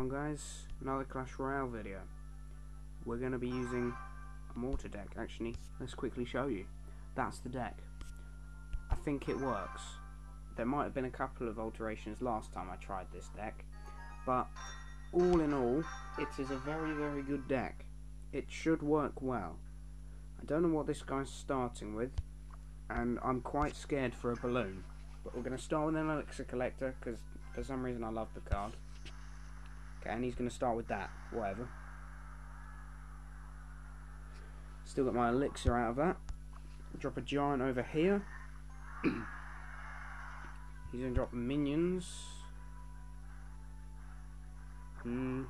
on guys? Another Clash Royale video. We're going to be using a mortar deck actually. Let's quickly show you. That's the deck. I think it works. There might have been a couple of alterations last time I tried this deck. But all in all, it is a very very good deck. It should work well. I don't know what this guy's starting with. And I'm quite scared for a balloon. But we're going to start with an elixir collector because for some reason I love the card. Okay, and he's going to start with that, whatever. Still got my elixir out of that. Drop a giant over here. he's going to drop minions. Hmm.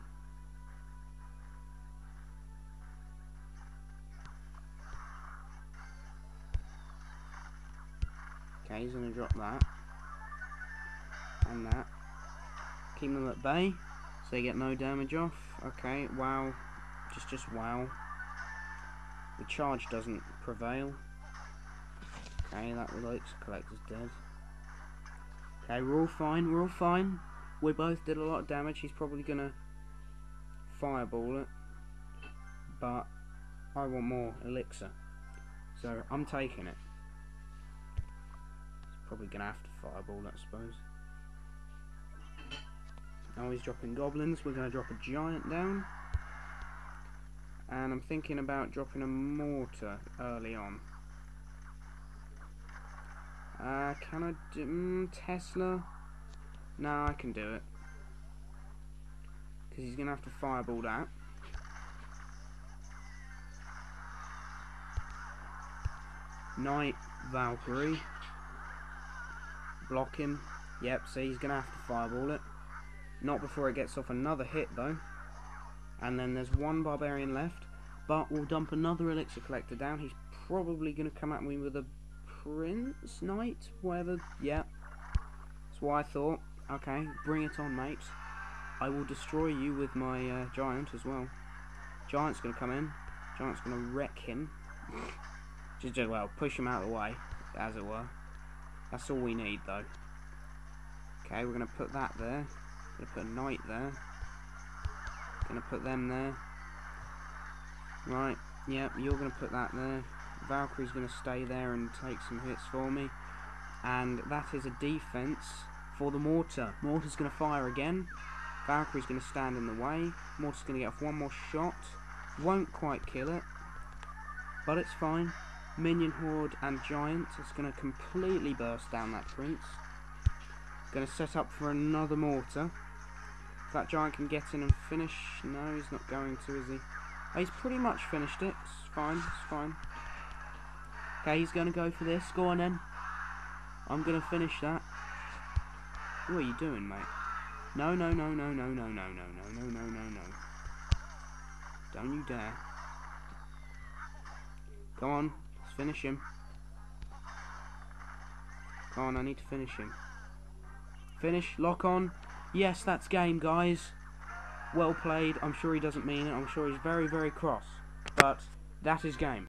Okay, he's going to drop that. And that. Keep them at bay. They get no damage off. Okay, wow. Just, just wow. The charge doesn't prevail. Okay, that relates. Collector's dead. Okay, we're all fine. We're all fine. We both did a lot of damage. He's probably gonna fireball it. But I want more elixir. So I'm taking it. He's probably gonna have to fireball I suppose. Now he's dropping goblins. We're going to drop a giant down. And I'm thinking about dropping a mortar early on. Uh, can I do... Mm, Tesla? No, I can do it. Because he's going to have to fireball that. Knight, Valkyrie. Block him. Yep, so he's going to have to fireball it. Not before it gets off another hit, though. And then there's one Barbarian left. But we'll dump another Elixir Collector down. He's probably going to come at me with a Prince Knight? Whatever. Yeah. That's what I thought. Okay, bring it on, mate. I will destroy you with my uh, Giant as well. Giant's going to come in. Giant's going to wreck him. just, just, well, push him out of the way, as it were. That's all we need, though. Okay, we're going to put that there. Gonna put a knight there. Gonna put them there. Right, yep, you're gonna put that there. Valkyrie's gonna stay there and take some hits for me. And that is a defense for the mortar. Mortar's gonna fire again. Valkyrie's gonna stand in the way. Mortar's gonna get off one more shot. Won't quite kill it. But it's fine. Minion Horde and Giant is gonna completely burst down that prince. Gonna set up for another mortar. That giant can get in and finish... No, he's not going to, is he? Oh, he's pretty much finished it. It's fine, it's fine. Okay, he's going to go for this. Go on then. I'm going to finish that. What are you doing, mate? No, no, no, no, no, no, no, no, no, no, no, no, no. Don't you dare. Go on, let's finish him. Come on, I need to finish him. Finish, lock on. Yes, that's game, guys. Well played. I'm sure he doesn't mean it. I'm sure he's very, very cross. But that is game.